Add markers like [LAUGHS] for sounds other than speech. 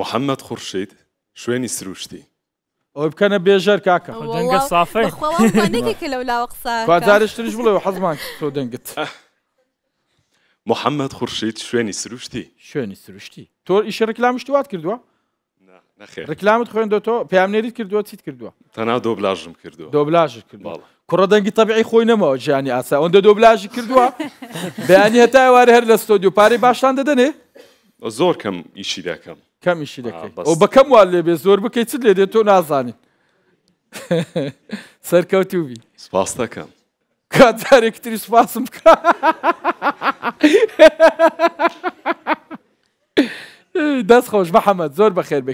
محەممەد خوورشید شوێنی سروشتی ئەو بکەنە بێژەر کاکە دەنگە سافەیکە [LAUGHS] لەو لاوە قساجارشتنیش بڵێ حەزمان تۆ دەنگت [LAUGHS] محەممەد خوورشید شوێنی سروشتی شوێنی سروشتی تۆ ئیشە ڕکلامشتوات کردووە ڕکلامت خوێندۆ تۆ پامێریت کردووە چیت کردووە تەنا دۆبلاژم کردو دۆبلاژ کردو کوڕە دەنگی تەبیعی خۆی نەمەوە ژیانی ئاسا ئەوەندە دۆبلاژی کردووە [LAUGHS] بەیانی هەتا وارە هەر لە ستۆدیو پارەی باشتان دەدەنێ زۆر کەم ئیشی دەکەم کامیشی دەکەیت ئەو بەکەم وا لێبێ زۆر بکەیت چ لێ دێت تۆ نازانین [LAUGHS] سەرکەوتوبی سپاس دەکەم کاتارێکتری سپاسم بکە [LAUGHS] دەست خۆش بە حەمەد زۆر بەخێر بێ